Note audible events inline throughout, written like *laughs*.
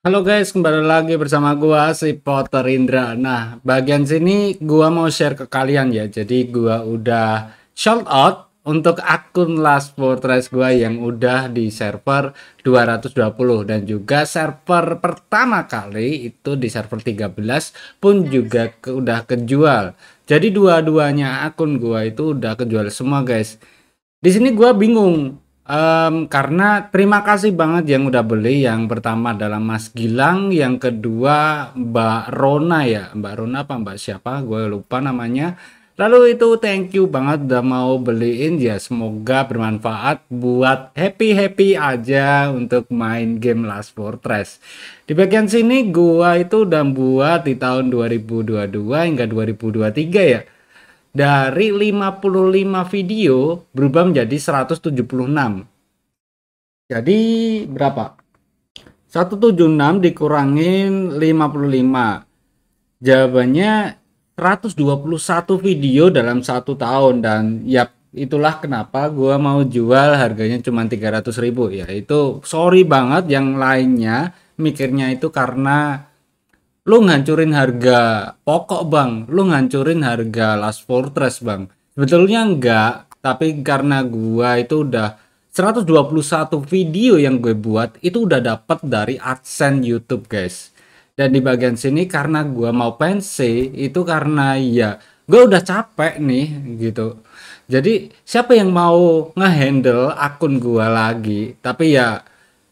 Halo guys, kembali lagi bersama gua si Potter Indra. Nah, bagian sini gua mau share ke kalian ya. Jadi gua udah shout out untuk akun Last Fortress gua yang udah di server 220 dan juga server pertama kali itu di server 13 pun juga ke, udah kejual. Jadi dua-duanya akun gua itu udah kejual semua guys. Di sini gua bingung Um, karena terima kasih banget yang udah beli. Yang pertama adalah Mas Gilang, yang kedua Mbak Rona ya. Mbak Rona apa Mbak siapa? Gue lupa namanya. Lalu itu thank you banget udah mau beliin ya. Semoga bermanfaat buat happy-happy aja untuk main game Last Fortress. Di bagian sini gua itu udah buat di tahun 2022 hingga 2023 ya dari 55 video berubah menjadi 176. Jadi berapa? 176 dikurangin 55. Jawabannya 121 video dalam satu tahun dan ya itulah kenapa gua mau jual harganya cuma 300 ribu ya itu sorry banget yang lainnya mikirnya itu karena lu ngancurin harga pokok bang. Lu ngancurin harga Last Fortress bang. Sebetulnya enggak tapi karena gua itu udah 121 video yang gue buat itu udah dapat dari AdSense YouTube guys. Dan di bagian sini karena gua mau pensi itu karena ya gue udah capek nih gitu. Jadi siapa yang mau ngehandle akun gua lagi? Tapi ya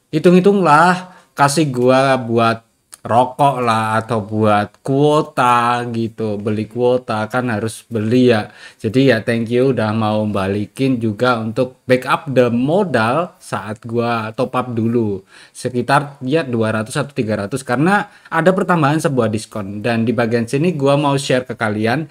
hitung-hitunglah kasih gua buat rokok lah atau buat kuota gitu. Beli kuota kan harus beli ya. Jadi ya thank you udah mau balikin juga untuk backup the modal saat gua top up dulu. Sekitar ya 200 atau 300 karena ada pertambahan sebuah diskon. Dan di bagian sini gua mau share ke kalian.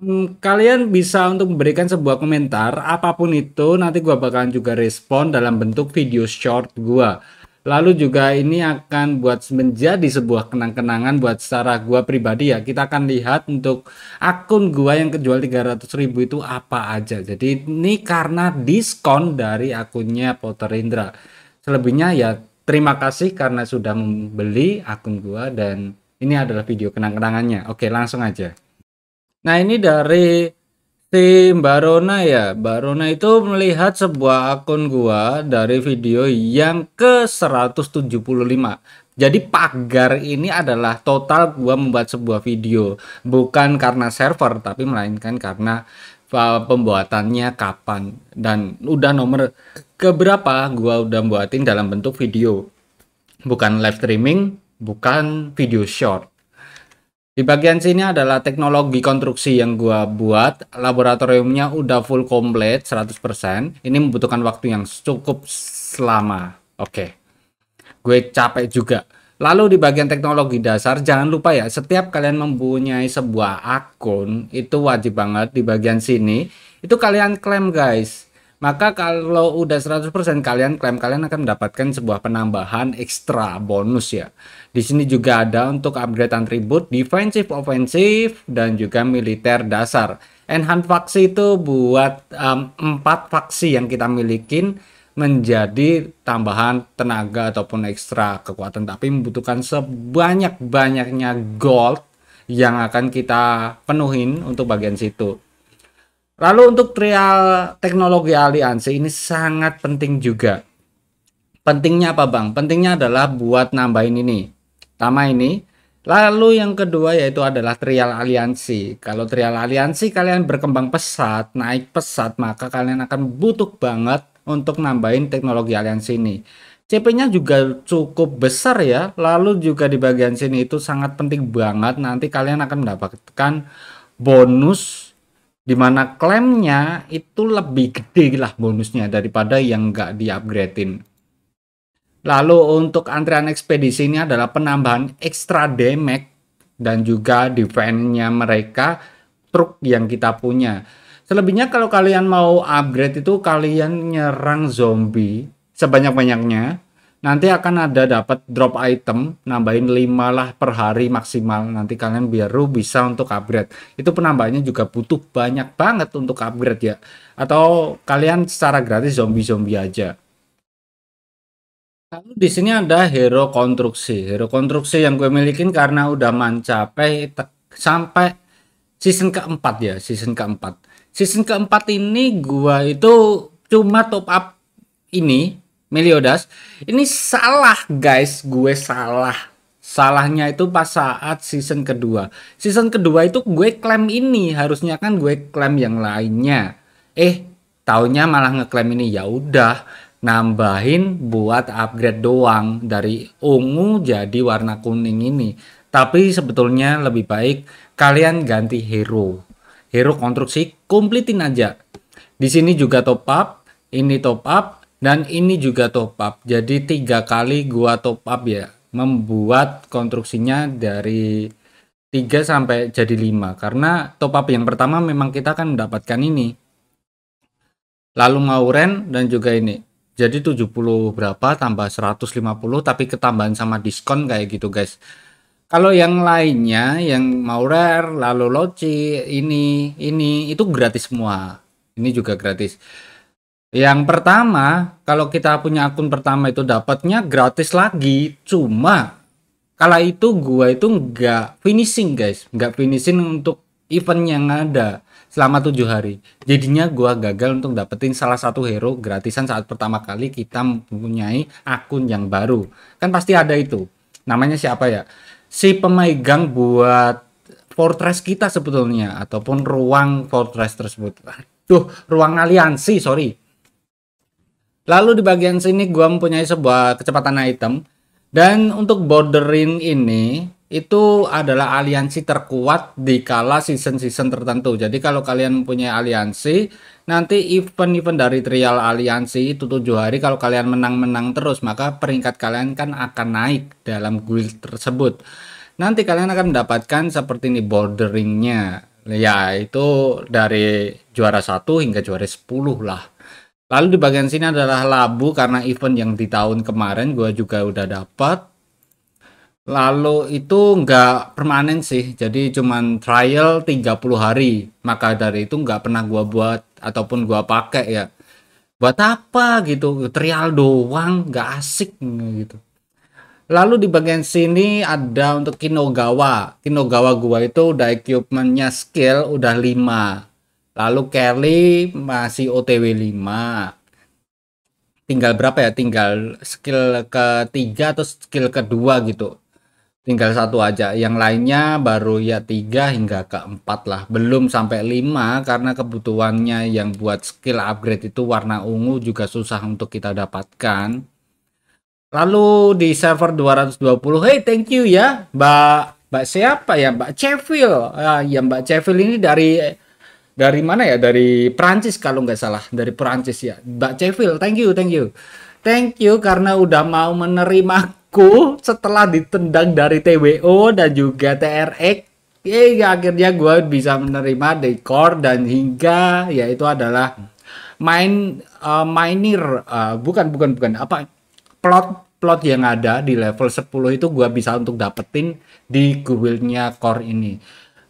Um, kalian bisa untuk memberikan sebuah komentar apa pun itu nanti gua bakalan juga respon dalam bentuk video short gua Lalu juga ini akan buat menjadi sebuah kenang-kenangan buat secara gua pribadi ya. Kita akan lihat untuk akun gua yang kejual 300 ribu itu apa aja. Jadi ini karena diskon dari akunnya Potter Indra. Selebihnya ya terima kasih karena sudah membeli akun gua dan ini adalah video kenang-kenangannya. Oke, langsung aja. Nah, ini dari Si Mbak Rona ya, Mbak Rona itu melihat sebuah akun gua dari video yang ke 175. Jadi pagar ini adalah total gua membuat sebuah video, bukan karena server tapi melainkan karena pembuatannya kapan dan udah nomor keberapa gua udah buatin dalam bentuk video. Bukan live streaming, bukan video short. Di bagian sini adalah teknologi konstruksi yang gua buat. Laboratoriumnya udah full komplit 100%. Ini membutuhkan waktu yang cukup lama. Oke. Okay. Gue capek juga. Lalu di bagian teknologi dasar jangan lupa ya, setiap kalian mempunyai sebuah akun itu wajib banget di bagian sini itu kalian klaim guys maka kalau udah 100% kalian klaim kalian akan mendapatkan sebuah penambahan ekstra bonus ya. Di sini juga ada untuk upgrade atribut defensive, offensive dan juga militer dasar. Enhance faksi itu buat um, 4 faksi yang kita milikin menjadi tambahan tenaga ataupun ekstra kekuatan tapi membutuhkan sebanyak-banyaknya gold yang akan kita penuhin untuk bagian situ. Lalu untuk trial teknologi aliansi ini sangat penting juga. Pentingnya apa bang? Pentingnya adalah buat nambahin ini. Pertama ini. Lalu yang kedua yaitu adalah trial aliansi. Kalau trial aliansi kalian berkembang pesat, naik pesat, maka kalian akan butuh banget untuk nambahin teknologi aliansi ini. CP-nya juga cukup besar ya. Lalu juga di bagian sini itu sangat penting banget. Nanti kalian akan mendapatkan bonus di mana klaimnya itu lebih gede lah bonusnya daripada yang nggak di upgradein lalu untuk antrian ekspedisi ini adalah penambahan ekstra damage dan juga defense-nya mereka truk yang kita punya. Selebihnya kalau kalian mau upgrade itu kalian nyerang zombie sebanyak-banyaknya nanti akan ada dapat drop item nambahin 5 lah per hari maksimal nanti kalian biar bisa untuk upgrade itu penambahannya juga butuh banyak banget untuk upgrade ya atau kalian secara gratis zombie-zombie aja Lalu di sini ada hero konstruksi. Hero konstruksi yang gue milikin karena udah mencapai sampai season keempat ya, season keempat. Season keempat ini gue itu cuma top up ini Meliodas. Ini salah guys, gue salah. Salahnya itu pas saat season kedua. Season kedua itu gue klaim ini, harusnya kan gue klaim yang lainnya. Eh, taunya malah ngeklaim ini ya udah nambahin buat upgrade doang dari ungu jadi warna kuning ini tapi sebetulnya lebih baik kalian ganti hero hero konstruksi kompletin aja di sini juga top up ini top up dan ini juga top up. Jadi tiga kali gua top up ya. Membuat konstruksinya dari 3 sampai jadi 5 karena top up yang pertama memang kita akan mendapatkan ini. Lalu Mauren dan juga ini. Jadi 70 berapa tambah 150 tapi ketambahan sama diskon kayak gitu guys. Kalau yang lainnya yang Maurer lalu Loci ini ini itu gratis semua. Ini juga gratis yang pertama kalau kita punya akun pertama itu dapatnya gratis lagi cuma kala itu gua itu nggak finishing guys nggak finishing untuk event yang ada selama tujuh hari. Jadinya gua gagal untuk dapetin salah satu hero gratisan saat pertama kali kita mempunyai akun yang baru. Kan pasti ada itu. Namanya siapa ya? Si pemegang buat fortress kita sebetulnya ataupun ruang fortress tersebut. Tuh, ruang aliansi, sorry. Lalu di bagian sini gua mempunyai sebuah kecepatan item dan untuk bordering ini itu adalah aliansi terkuat di kala season-season tertentu. Jadi kalau kalian punya aliansi, nanti event-event dari trial aliansi itu tujuh hari kalau kalian menang-menang terus, maka peringkat kalian kan akan naik dalam guild tersebut. Nanti kalian akan mendapatkan seperti ini borderingnya. Ya, itu dari juara 1 hingga juara 10 lah. Lalu di bagian sini adalah labu karena event yang di tahun kemarin gue juga udah dapat Lalu itu nggak permanen sih, jadi cuman trial 30 hari. Maka dari itu nggak pernah gua buat ataupun gua pakai ya. Buat apa gitu? Trial doang, nggak asik gitu. Lalu di bagian sini ada untuk Kinogawa. Kinogawa gua itu udah equipmentnya skill udah 5. Lalu Kelly masih OTW 5 tinggal berapa ya? Tinggal skill ketiga atau skill kedua gitu. Tinggal satu aja. Yang lainnya baru ya tiga hingga ke empat lah. Belum sampai lima karena kebutuhannya yang buat skill upgrade itu warna ungu juga susah untuk kita dapatkan. Lalu di server 220 hey thank you ya mbak mbak siapa ya? Mbak Cevil. Ah, ya mbak Cevil ini dari dari mana ya? Dari Prancis kalau nggak salah. Dari Prancis ya. Mbak Cevil thank you thank you. Thank you karena udah mau menerima aku setelah ditendang dari TWO dan juga TRX ya akhirnya gue bisa menerima dekor dan hingga yaitu adalah main uh, uh, bukan bukan bukan. Apa plot plot yang ada di level 10 itu gue bisa untuk dapetin di guildnya core ini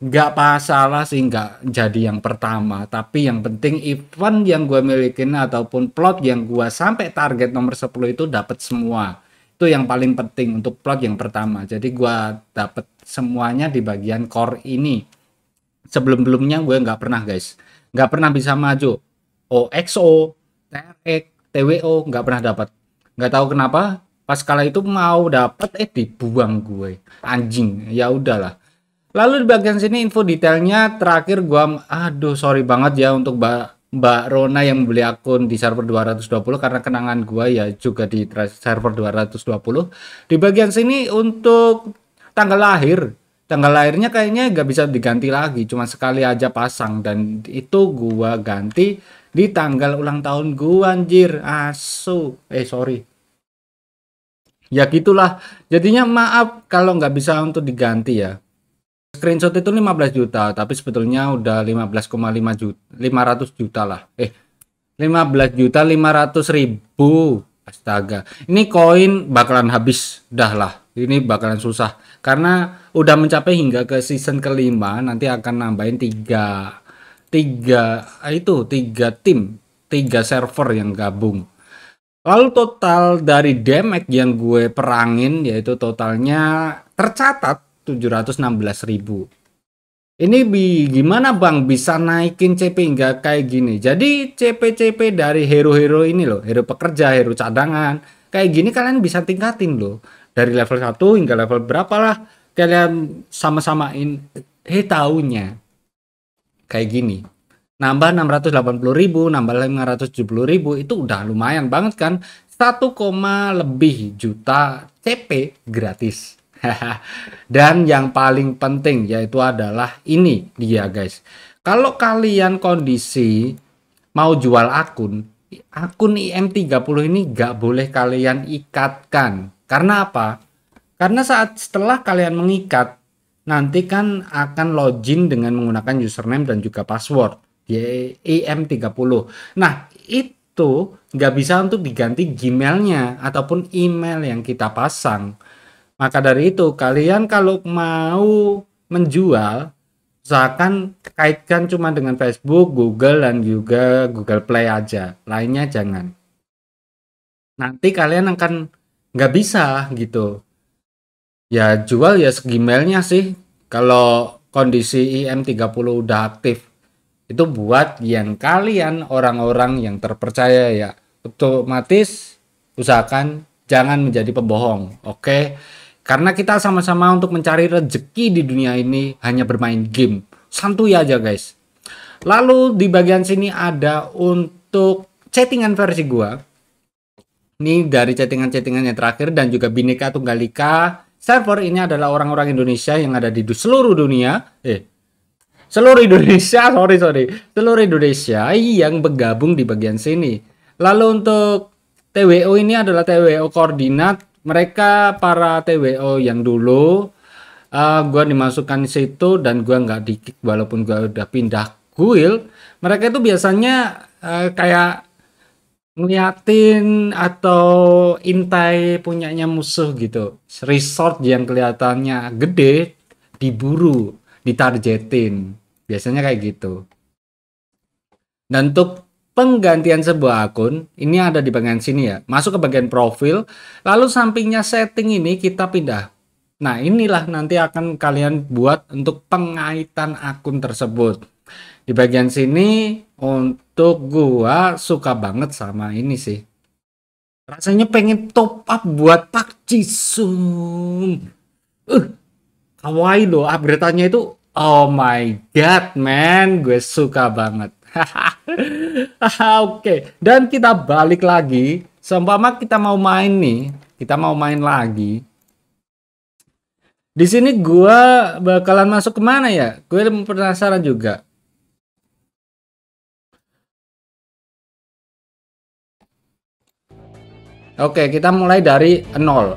nggak masalah sih nggak jadi yang pertama. Tapi yang penting event yang gue milikin ataupun plot yang gue sampai target nomor 10 itu dapat semua. Itu yang paling penting untuk plot yang pertama. Jadi gua dapet semuanya di bagian core ini. Sebelum-belumnya gue nggak pernah guys. Nggak pernah bisa maju. OXO TRX TWO nggak pernah dapat nggak tahu kenapa pas kala itu mau dapat eh dibuang gue. Anjing ya udahlah lalu di bagian sini info detailnya terakhir gua aduh sorry banget ya untuk mbak Mbak Rona yang beli akun di server 220 karena kenangan gua ya juga di server 220. Di bagian sini untuk tanggal lahir, tanggal lahirnya kayaknya nggak bisa diganti lagi, cuma sekali aja pasang dan itu gua ganti di tanggal ulang tahun gua anjir. Asu. Eh sorry. Ya gitulah. Jadinya maaf kalau nggak bisa untuk diganti ya screenshot itu 15 juta tapi sebetulnya udah 15,5 juta 500 juta lah. Eh 15 juta 500 ribu. Astaga. Ini koin bakalan habis dah lah. Ini bakalan susah. Karena udah mencapai hingga ke season kelima nanti akan nambahin tiga tiga itu tiga tim tiga server yang gabung. Lalu total dari damage yang gue perangin yaitu totalnya tercatat 716.000. Ini bi gimana Bang bisa naikin CP hingga kayak gini? Jadi CP-CP dari hero-hero ini loh, hero pekerja, hero cadangan, kayak gini kalian bisa tingkatin loh. Dari level 1 hingga level berapa lah kalian sama-samain eh tahunya. Kayak gini. Nambah 680.000, nambah 570.000 itu udah lumayan banget kan? 1, lebih juta CP gratis. *laughs* Dan yang paling penting yaitu adalah ini dia guys. Kalau kalian kondisi mau jual akun, akun IM30 ini gak boleh kalian ikatkan. Karena apa? Karena saat setelah kalian mengikat, nanti kan akan login dengan menggunakan username dan juga password di IM30. Nah, itu nggak bisa untuk diganti Gmailnya ataupun email yang kita pasang maka dari itu, kalian kalau mau menjual, usahakan kaitkan cuma dengan Facebook, Google, dan juga Google Play aja. Lainnya jangan. Nanti kalian akan nggak bisa gitu. Ya jual ya segmailnya sih. Kalau kondisi IM30 udah aktif. Itu buat yang kalian orang-orang yang terpercaya ya. Otomatis usahakan jangan menjadi pembohong. Oke. Okay? Karena kita sama-sama untuk mencari rezeki di dunia ini hanya bermain game. Santuy aja guys. Lalu di bagian sini ada untuk chattingan versi gua. Ini dari chattingan-chattingan yang terakhir dan juga Bineka Tunggal Ika. Server ini adalah orang-orang Indonesia yang ada di seluruh dunia. Eh, seluruh Indonesia, *laughs* sorry sorry, seluruh Indonesia yang bergabung di bagian sini. Lalu untuk TWO ini adalah TWO koordinat mereka para TWO yang dulu uh, gua dimasukkan situ dan gua nggak dikit walaupun gua udah pindah guild mereka itu biasanya uh, kayak ngeliatin atau intai punyanya musuh gitu. Resort yang kelihatannya gede diburu ditargetin. Biasanya kayak gitu. Dan untuk penggantian sebuah akun ini ada di bagian sini ya masuk ke bagian profil lalu sampingnya setting ini kita pindah. Nah inilah nanti akan kalian buat untuk pengaitan akun tersebut. Di bagian sini untuk gua suka banget sama ini sih. Rasanya pengen top up buat Pak Jisung. Uh kawaii loh upgrade-nya itu oh my god man gue suka banget *laughs* Oke, dan kita balik lagi. Seumpama kita mau main nih, kita mau main lagi. Di sini gua bakalan masuk ke mana ya? Gue penasaran juga. Oke, kita mulai dari nol.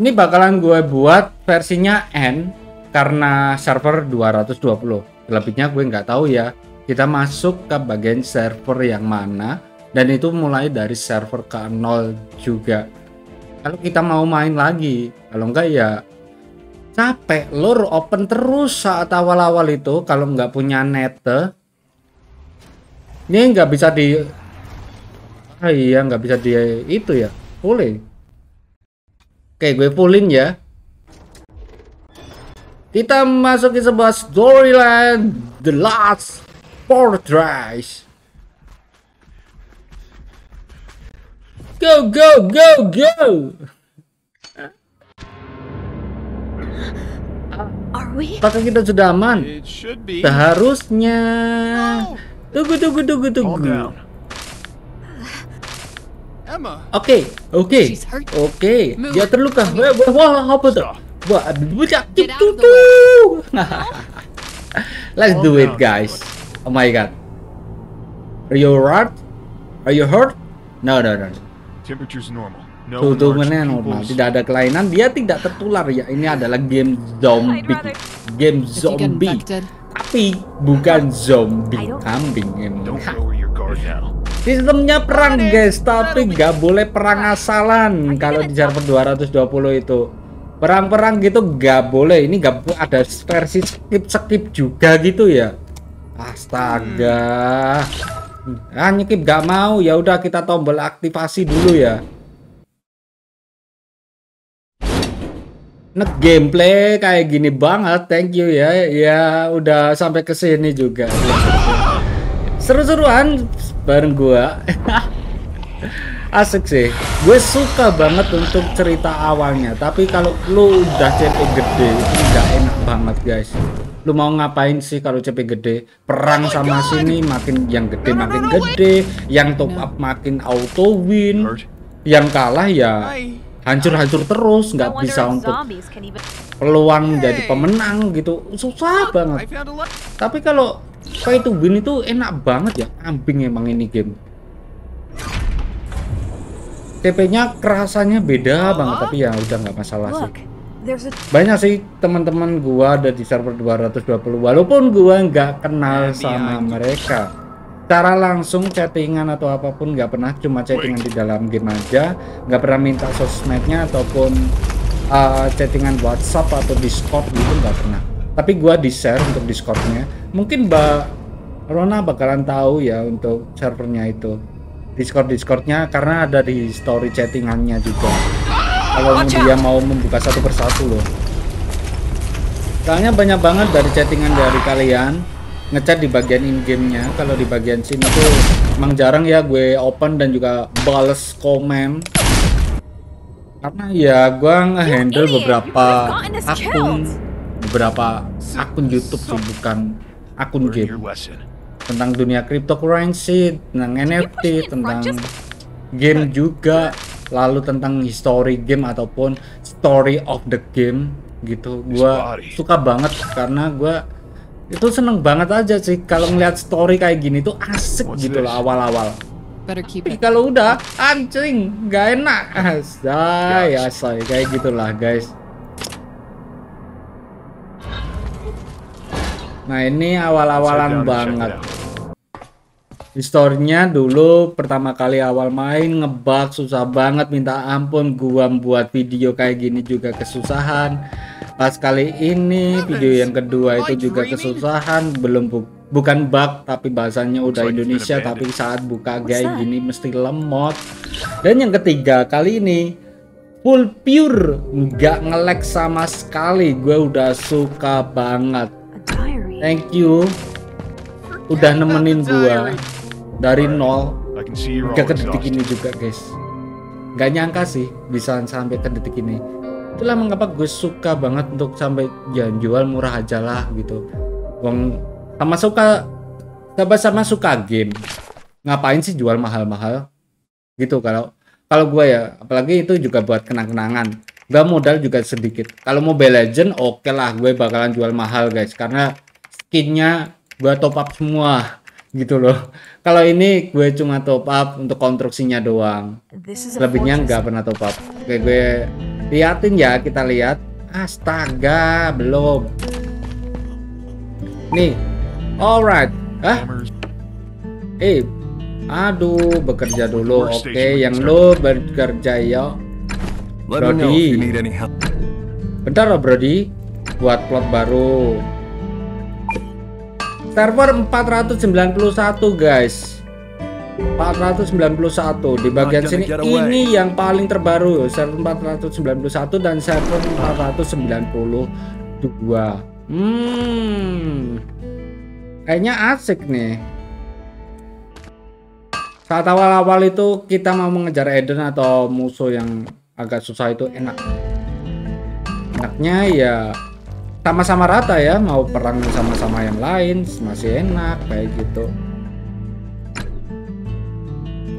Ini bakalan gue buat versinya N karena server 220 lebihnya gue nggak tahu ya. Kita masuk ke bagian server yang mana dan itu mulai dari server ke nol juga. Kalau kita mau main lagi kalau enggak ya capek. Lur open terus saat awal-awal itu kalau nggak punya net ini nggak bisa di ah iya nggak bisa di itu ya boleh oke gue fullin ya kita masuki sebuah storyline The Last Fortress. Go, go, go, go! Are we? Apakah kita sudah aman? Seharusnya. Tunggu, tunggu, tunggu, tunggu. Oke, oke, oke. Dia terluka. Wah, wah, apa tuh? Wah, bucak *laughs* Let's do it, guys. Oh my god. Are you hurt? Are you hurt? No, no, no. Temperature's normal. No normal, tidak ada kelainan, dia tidak tertular ya. Ini adalah game zombie, game zombie, tapi bukan zombie kambing ini. Sistemnya perang guys, tapi nggak boleh perang asalan kalau di server 220 itu perang-perang gitu nggak boleh. Ini nggak ada versi skip skip juga gitu ya. Astaga. Ah nyekip gak mau. Ya udah kita tombol aktivasi dulu ya. Nah gameplay kayak gini banget, thank you ya, ya udah sampai ke sini juga. Seru-seruan bareng gua. *laughs* Asik sih, gue suka banget untuk cerita awalnya. Tapi kalau lu udah CP gede, itu nggak enak banget guys. Lu mau ngapain sih kalau CP gede? Perang sama sini makin yang gede makin gede, yang top up makin auto win, yang kalah ya hancur-hancur terus nggak bisa untuk peluang menjadi pemenang gitu. Susah banget. Tapi kalau pay to win itu enak banget ya ambing emang ini game TP-nya kerasanya beda banget tapi ya udah nggak masalah sih. Banyak sih teman-teman gua ada di server 220 walaupun gua nggak kenal sama mereka. Secara langsung chattingan atau apa pun nggak pernah cuma chattingan di dalam game aja. Nggak pernah minta sosmednya ataupun uh, chattingan WhatsApp atau Discord gitu nggak pernah. Tapi gua di share untuk Discordnya. Mungkin Mbak Rona bakalan tahu ya untuk servernya itu Discord Discordnya karena ada di story chattingannya juga. Kalau dia mau membuka satu persatu loh. Soalnya banyak banget dari chattingan dari kalian ngechat di bagian in gamenya kalau di bagian sini tuh emang jarang ya gue open dan juga bales komen. Karena ya gue ngehandle beberapa akun. beberapa akun YouTube sih bukan akun game tentang dunia cryptocurrency tentang NFT tentang game juga lalu tentang history game ataupun story of the game gitu. Gue suka banget karena gue itu seneng banget aja sih kalau ngeliat story kayak gini tuh asik What's gitu loh awal-awal. Tapi kalau udah anjing nggak enak. Say ya say kayak gitulah guys nah ini awal-awalan banget. historinya dulu pertama kali awal main ngebug susah banget. Minta ampun gua buat video kayak gini juga kesusahan. Pas kali ini video yang kedua itu juga kesusahan. Belum bu bukan bug tapi bahasanya udah Indonesia. tapi saat buka kayak gini mesti lemot. Dan yang ketiga kali ini full pure. Nggak ngelek sama sekali. Gue udah suka banget thank you. Udah nemenin gue dari nol. Ke detik ini juga guys. Nggak nyangka sih bisa sampai ke detik ini. Itulah mengapa gue suka banget untuk sampai jangan jual murah aja lah gitu. Wong sama suka sama-sama suka game. Ngapain sih jual mahal-mahal? Gitu kalau kalau gue ya apalagi itu juga buat kenang-kenangan. Gak modal juga sedikit. Kalau Mobile Legend oke okay lah gue bakalan jual mahal guys. Karena skinnya gue top up semua gitu loh. Kalau ini gue cuma top up untuk konstruksinya doang. Lebihnya nggak pernah top up. Kayak gue liatin ya kita lihat. Astaga belum. Nih alright. Ah eh aduh bekerja dulu. Oke okay, yang lo bekerja ya Brody. bentar loh Brody. Buat plot baru server 491 guys. 491 di bagian sini ini yang paling terbaru. Server 491 dan server 492 hmm. Kayaknya asik nih. Saat awal-awal itu kita mau mengejar Eden atau musuh yang agak susah itu enak. Enaknya ya sama-sama rata ya mau perang sama-sama yang lain masih enak kayak gitu.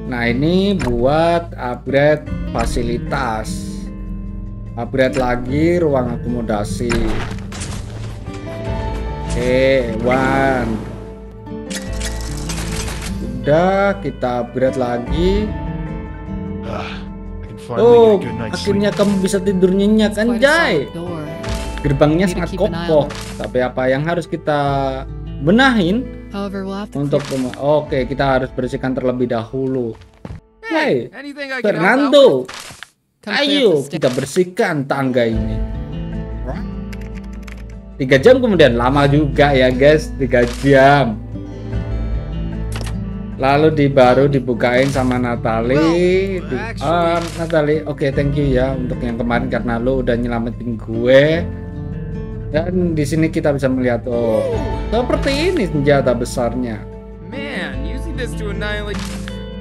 Nah ini buat upgrade fasilitas. Upgrade lagi ruang akomodasi. Oke one. Udah kita upgrade lagi. Oh akhirnya kamu bisa tidur nyenyak anjay Gerbangnya sangat kokoh. Tapi apa yang harus kita benahin untuk oke okay, kita harus bersihkan terlebih dahulu. Hey Fernando ayo kita bersihkan tangga ini. Tiga jam kemudian lama juga ya guys. Tiga jam. Lalu di baru dibukain sama Natali di, uh, Natali oke okay, thank you ya untuk yang kemarin karena lo udah nyelamatin gue dan di sini kita bisa melihat oh seperti ini senjata besarnya. Man, using this to annihilate.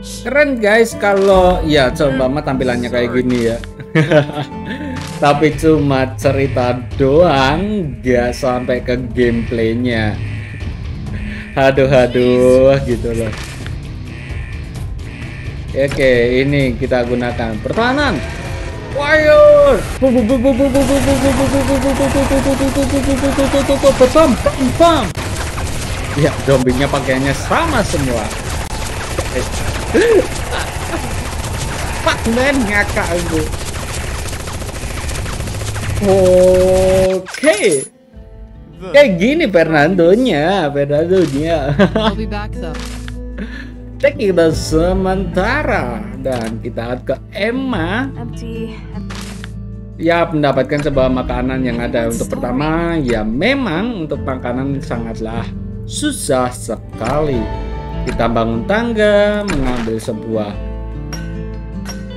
keren guys kalau ya coba mah tampilannya kayak gini ya. *laughs* Tapi cuma cerita doang gak sampai ke gameplaynya. Aduh aduh gitu loh. Oke ini kita gunakan. Pertahanan Warrior ya zombinya pakaiannya sama semua Pak men ngakak gue Oke. Kayak gini Fernandonya, Fernandonya. I'll be back though. Cek kita sementara dan kita ke Emma. Empty. Ya mendapatkan sebuah makanan yang ada untuk pertama ya memang untuk makanan sangatlah susah sekali. Kita bangun tangga, mengambil sebuah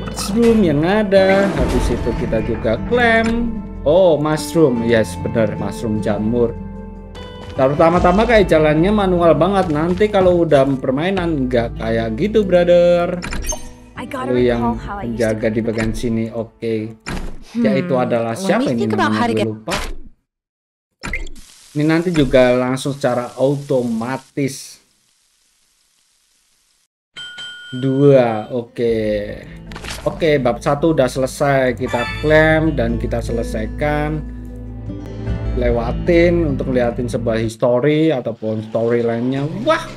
mushroom yang ada. Habis itu kita juga klaim Oh, mushroom. Yes, benar, mushroom jamur. Pertama-tama kayak jalannya manual banget. Nanti kalau udah permainan nggak kayak gitu, brother. Lalu yang penjaga di bagian sini, oke. Yaitu adalah siapa ini namanya gue lupa. Ini nanti juga langsung secara otomatis. Dua, oke. Oke, bab satu udah selesai. Kita klaim dan kita selesaikan. Lewatin untuk liatin sebuah history ataupun story lainnya. Wah,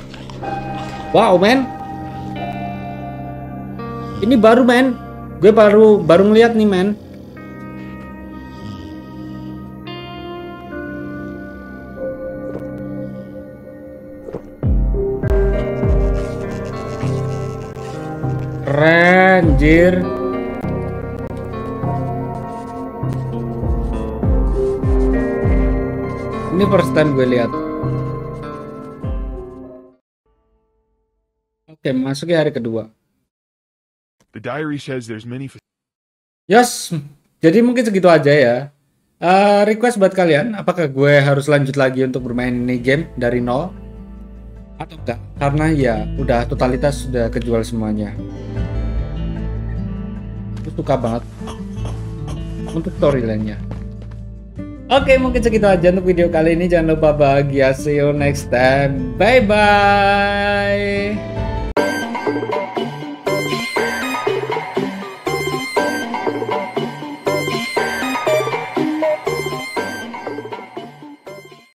wow, men. Ini baru, men. Gue baru baru ngeliat nih, men. Keren, jir. First time gue lihat. Oke, masuk ya hari kedua. The diary says there's many Yes, jadi mungkin segitu aja ya. Eh, request buat kalian, apakah gue harus lanjut lagi untuk bermain ini game dari nol? Atau enggak? Karena ya udah totalitas sudah kejual semuanya. Gue suka banget untuk storyline-nya. Oke, mungkin segitu aja untuk video kali ini. Jangan lupa bahagia. See you next time. Bye bye.